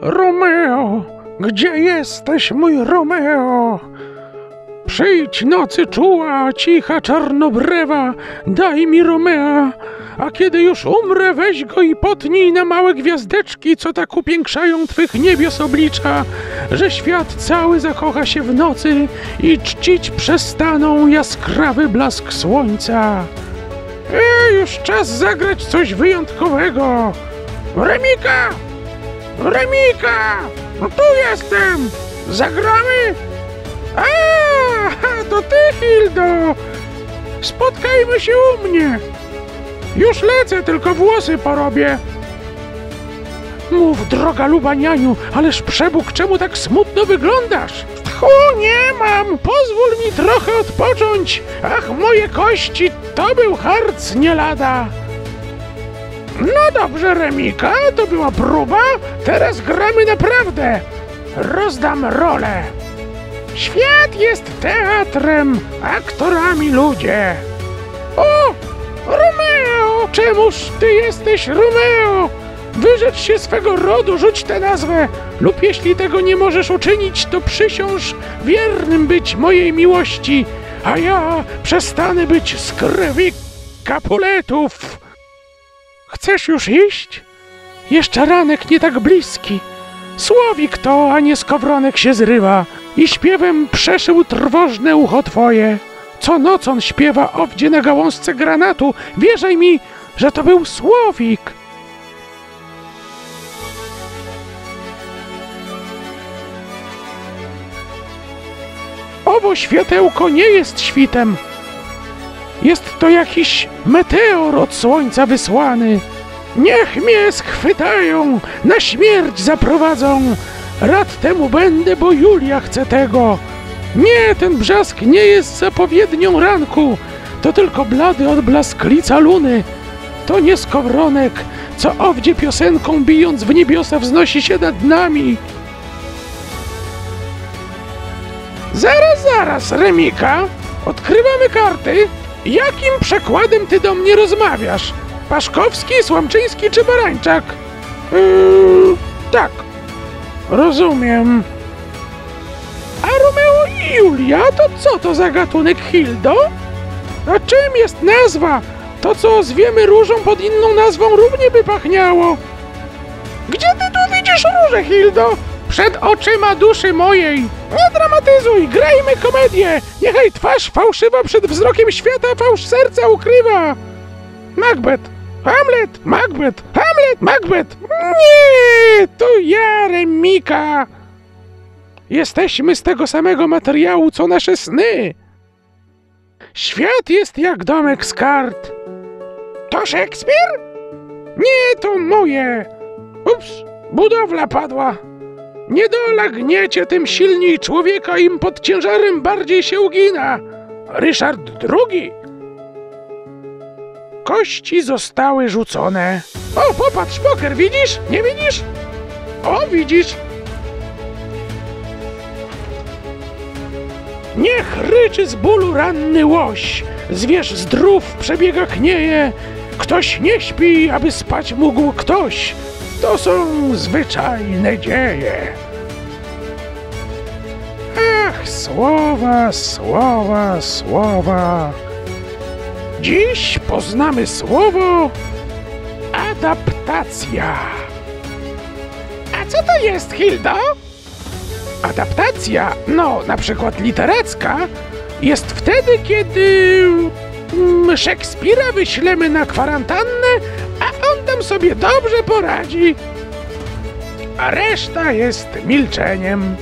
Romeo, gdzie jesteś, mój Romeo? Przyjdź nocy czuła, cicha czarnobrewa, daj mi Romea, a kiedy już umrę, weź go i potnij na małe gwiazdeczki, co tak upiększają twych niebios oblicza, że świat cały zakocha się w nocy i czcić przestaną jaskrawy blask słońca. E, już czas zagrać coś wyjątkowego. Remika! Remika! No tu jestem! Zagramy? A, to ty, Hildo! Spotkajmy się u mnie! Już lecę, tylko włosy porobię. Mów, droga Lubanianiu, ależ przebóg, czemu tak smutno wyglądasz? Tchu, nie mam, pozwól mi trochę odpocząć. Ach, moje kości, to był harc nie lada. Dobrze, Remika, to była próba, teraz gramy naprawdę. Rozdam rolę. Świat jest teatrem, aktorami ludzie. O, Romeo! Czemuż ty jesteś Romeo? Wyrzecz się swego rodu, rzuć tę nazwę, lub jeśli tego nie możesz uczynić, to przysiąż wiernym być mojej miłości, a ja przestanę być z krwi Capuletów. Chcesz już iść? Jeszcze ranek nie tak bliski. Słowik to, a nie skowronek się zrywa i śpiewem przeszył trwożne ucho twoje. Co noc on śpiewa owdzie na gałązce granatu. Wierzaj mi, że to był Słowik. Owo światełko nie jest świtem. Jest to jakiś meteor od słońca wysłany. Niech mnie schwytają, na śmierć zaprowadzą. Rad temu będę, bo Julia chce tego. Nie, ten brzask nie jest zapowiednią ranku. To tylko blady odblask lica luny. To nie skowronek, co owdzie piosenką bijąc w niebiosa wznosi się nad nami. Zaraz, zaraz, Remika. Odkrywamy karty. Jakim przekładem ty do mnie rozmawiasz? Paszkowski, Słomczyński czy Barańczak? Yy, tak. Rozumiem. A Romeo i Julia to co to za gatunek Hildo? A czym jest nazwa? To co zwiemy różą pod inną nazwą równie by pachniało. Gdzie ty tu widzisz różę, Hildo? Przed oczyma duszy mojej. Nie dramatyzuj, grajmy komedię. Niechaj twarz fałszywa przed wzrokiem świata fałsz serca ukrywa. Macbeth, Hamlet, Macbeth, Hamlet, Macbeth. Nie, to ja, Remika. Jesteśmy z tego samego materiału, co nasze sny. Świat jest jak domek z kart. To Szekspir? Nie, to moje. Ups, budowla padła. Niedola gniecie, tym silniej człowieka im pod ciężarem bardziej się ugina. Ryszard II. Kości zostały rzucone. O, popatrz, poker, widzisz? Nie widzisz? O, widzisz? Niech ryczy z bólu ranny łoś, zwierz zdrów przebiega knieje, ktoś nie śpi, aby spać mógł ktoś. To są zwyczajne dzieje. Ach, słowa, słowa, słowa. Dziś poznamy słowo adaptacja. A co to jest, Hildo? Adaptacja, no na przykład literacka, jest wtedy, kiedy mm, Szekspira wyślemy na kwarantannę, tam sobie dobrze poradzi. A reszta jest milczeniem.